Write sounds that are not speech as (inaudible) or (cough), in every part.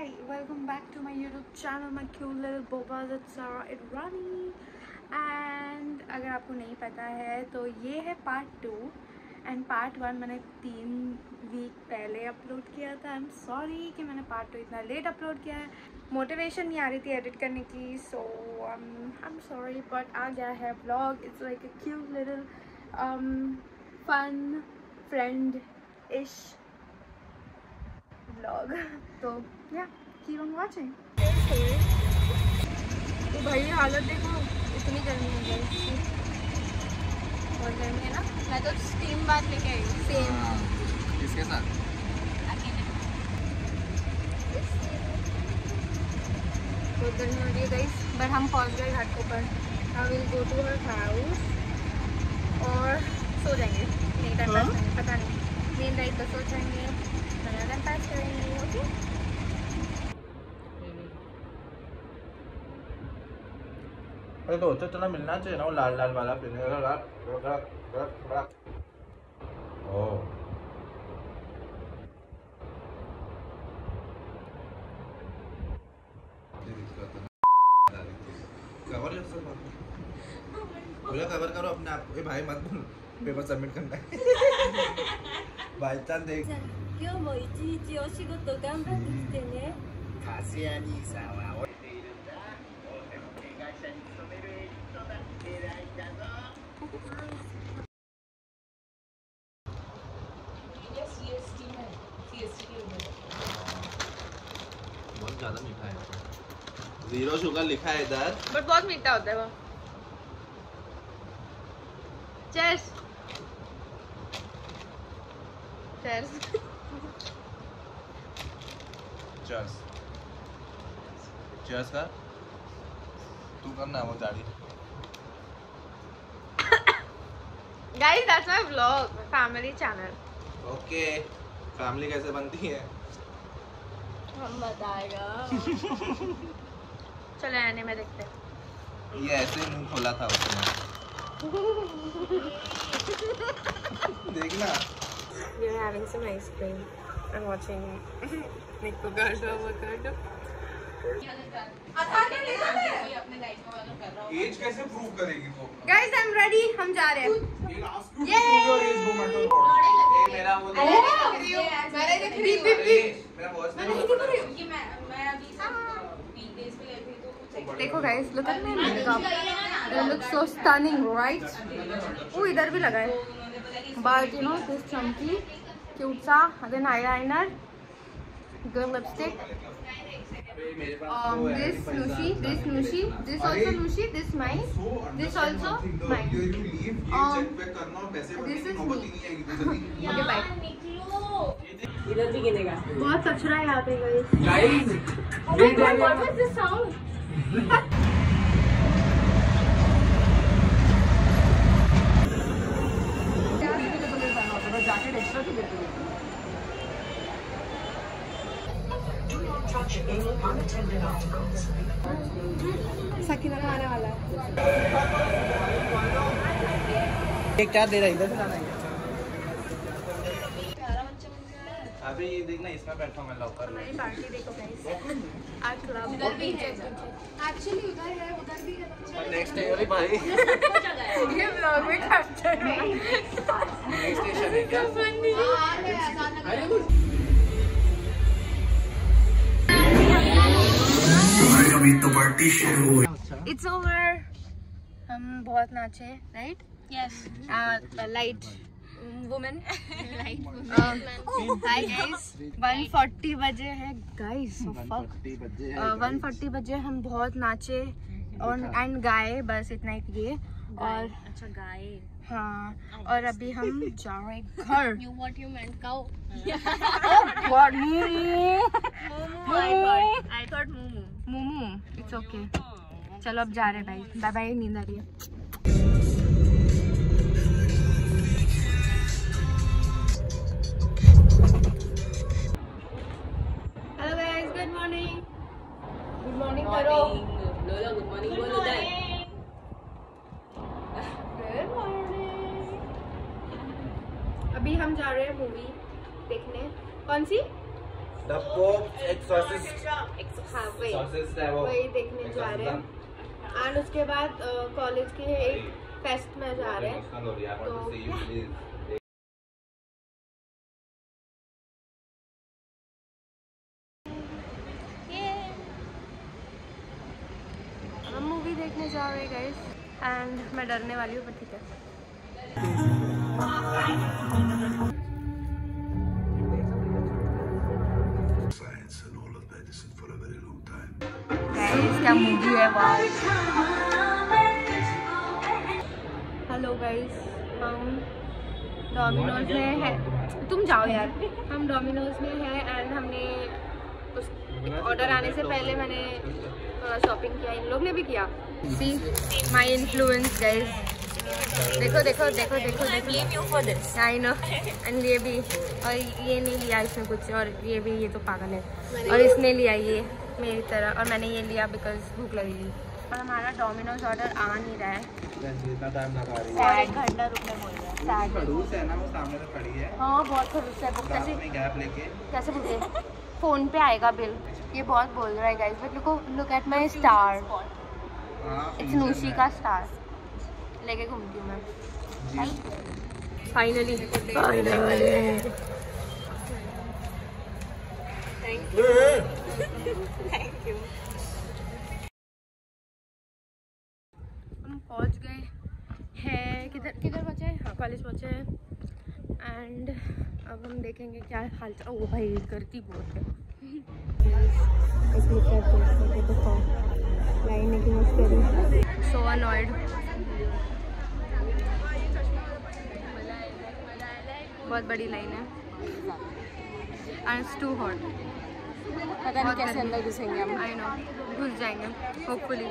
Hi, welcome back to my YouTube channel, my cute little bobas. It's Sarah Idrani. And अगर आपको नहीं पता है तो ये है part two and part one मैंने तीन वीक पहले अपलोड किया था आई एम सॉरी कि मैंने पार्ट टू इतना लेट अपलोड किया है मोटिवेशन नहीं आ रही थी एडिट करने की so I am sorry but आ गया है blog it's like a cute little fun friendish vlog. (laughs) तो yeah, keep on watching. तो भाई हालत देखो इतनी गर्मी हो गई बहुत गर्मी है ना? मैं तो स्टीम बात लेके आई हूँ। सेम किसके साथ? बहुत गर्मी हो रही है गाइस बट हम पहुँच गए घाट पर I will go to her house और सो जाएँगे। नहीं टाइम पता नहीं। नींद आई तो सो जाएँगे। बना टाइम पास करेंगे ओके अरे तो होते तो ना मिलना चाहिए ना वो लाल लाल वाला पीने का गलत गलत गलत गलत ओ कवर बोला कवर करो अपने आप को ए भाई मत बोल पेपर सबमिट करना है बाई चांस देख 今日も一日お仕事頑張ってきてね。粕谷兄さんは俺बहुत ज्यादा मीठा है जीरो शुगर लिखा है इधर बट बहुत मीठा होता है वो चेस चेस चर्स चर्स का? तू करना वो दाढ़ी। Guys that's my vlog family channel okay family कैसे बनती है? हम बताएगा। (laughs) चलो आने में देखते हैं। ये ऐसे मुँह खोला था उसने। (laughs) देखना। We're having some ice cream. I'm watching Nico Gardo Avocado. Age कैसे प्रूव करेगी वो Guys, I'm ready. हम जा रहे हैं. ए मेरा वो Beep, beep, beep. मेरा वॉइस नहीं देखो guys look at my makeup it looks so stunning right वो इधर भी लगा है but you know this chunky cute सा then eyeliner good lipstick um this Nushi this Nushi this also Nushi this mine this also mine um this is me okay bye इधर भी गिनेगा बहुत कचरा है यहाँ पे guys oh my god what was this sound Sakina आने वाला है। क्या दे रहा है इधर ये देखना इसमें बैठा मैं लॉकर में। हमारी पार्टी देखो गाइस आज क्लब उधर भी है। एक्चुअली उधर है उधर भी है। नेक्स्ट डे अरे भाई। (laughs) ये ब्लॉग में कैप्चर है। नेक्स्ट स्टेशन है क्या? अभी तो पार्टी शुरू हुई इट्स ओवर हम बहुत नाचे right yes light women hi guys 140 बजे है गाइस फक 140 बजे हम बहुत नाचे और एंड गाए बस इतना ही किए। और अच्छा गाय हाँ और अभी हम (laughs) जा रहे हैं घर। You what you meant? Mumu. I thought momo. It's okay. चलो अब जा रहे हैं भाई। बाय बाय नींद आ रही है। गुड मॉर्निंग करो लोला गुड मॉर्निंग बोलो गुड मॉर्निंग अभी हम जा रहे हैं मूवी देखने। कौन सी? द पोप एक्सॉर्सिस्ट हाँ वही। है वो। वही देखने जा रहे हैं। एंड उसके बाद कॉलेज के एक फेस्ट में जा रहे हैं। तो- हम मूवी देखने जा रहे हैं गाइस डरने वाली हूँ पर ठीक है। क्या मूवी है हेलो गाइस हम डोमिनोज में है। तुम जाओ यार हम डोमिनोज में है एंड हमने उस ऑर्डर आने से पहले मैंने थोड़ा शॉपिंग किया इन लोग ने भी किया। सी माई इन्फ्लुएंस गाइस देखो देखो देखो देखो देखो आई नो एंड ये भी और ये नहीं लिया इसने कुछ और ये भी ये तो पागल है। और इसने लिया ये मेरी तरह और मैंने ये लिया बिकॉज़ भूख लगी थी और हमारा डोमिनोज ऑर्डर आ नहीं रहा है। जितना टाइम लगा रही और एक घंटा रुकने बोल रहा है। है खड़ूस है ना वो सामने से खड़ी है। हाँ बहुत खरूस है। तो कैसे गैप लेके। कैसे मुझे फ़ोन पे आएगा बिल। ये बहुत बोल रहा है guys but look at my star हाँ इट्स नूशी का स्टार लेके घूमती हूँ मैं। फाइनली हम पहुँच गए हैं। किधर किधर पहुँचे हैं? हाँ कॉलेज पहुँचे हैं। एंड अब हम देखेंगे क्या हाल चाल ओ भाई करती बहुत है। सो अनॉयड बहुत बड़ी लाइन है। एंड इट्स टू हॉट पता नहीं कैसे अंदर घुसेंगे हम। आई नो घुस जाएँगे होपफुली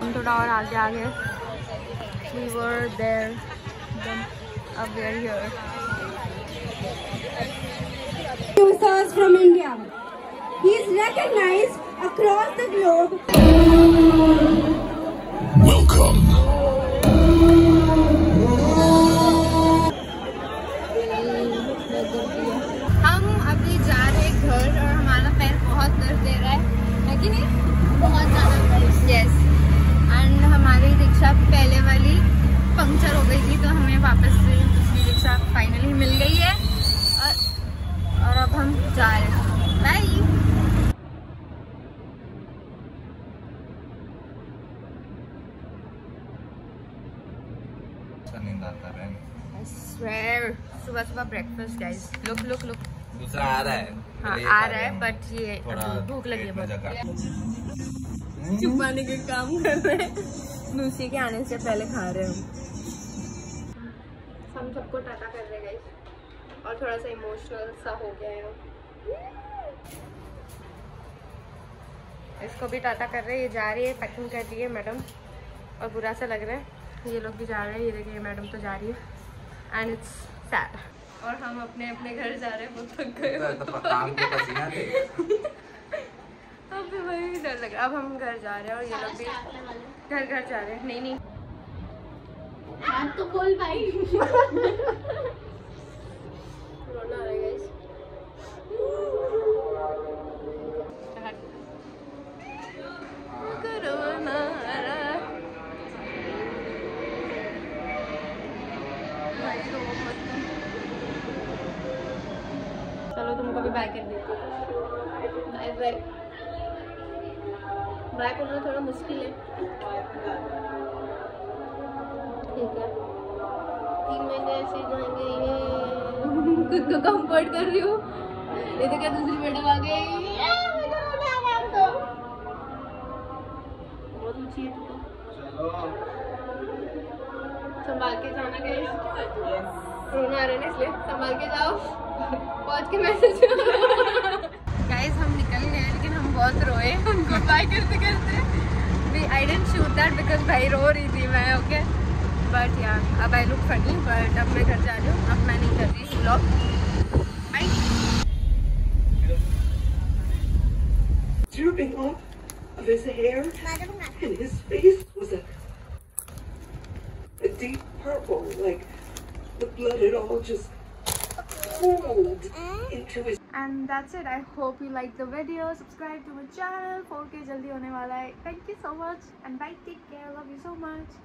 हम थोड़ा और आगे आ गए वी वर देयर अब we are here from India. He is recognized across the globe सुबह सुबह breakfast guys look look look दूसरा आ रहा है। हाँ आ रहा है बट ये भूख लगी है बहुत। छुपाने के काम कर रहे हैं। लूसी के आने से पहले खा रहे हैं हम। हम सबको टाटा कर रहे हैं गाइस और थोड़ा सा इमोशनल सा हो गया है इसको भी टाटा कर रहे हैं। ये जा रही है पैकिंग कर रही है मैडम। और बुरा सा लग रहा है। ये लोग भी जा रहे हैं। ये देखिए मैडम तो जा रही है। एंड इट्स सैड और हम अपने अपने घर जा रहे हैं वो थक गए तो काम के पसीना थे। (laughs) अब भी वही डर लग रहा है। अब हम घर जा रहे हैं और ये लोग भी घर घर जा रहे हैं। नहीं नहीं। हाथ तो बोल भाई। (laughs) रोना आ रहा है guys. कोरोना आ रहा है। चलो तुमको भी बाय कर देती बाय बाय बाय करना थोड़ा मुश्किल है। ठीक है। तीन महीने ऐसे जाएँगे, ये खुद को कंफर्ट कर रही हूँ। ये तो क्या दूसरी मैडम आ गई। बहुत ऊँची है तू तो संभाल के जाना गई रोना आ रहा ना इसलिए। संभाल के जाओ। पहुँच के मैसेज गाइस हम निकल गए लेकिन हम बहुत रोए। उनको बाय करते करते। I didn't shoot that because भाई रो रही थी मैं ओके बट यार अब आई लुक फनी बट अब मैं घर जा रही हूँ। अब मैं नहीं कर रही blog bye drooping off of his hair, and his face was a deep purple, like the blood had all just pooled into his. And that's it. I hope you liked the video. Subscribe to my channel. 4K jaldi hone wala hai. Thank you so much. And bye. Take care. Love you so much.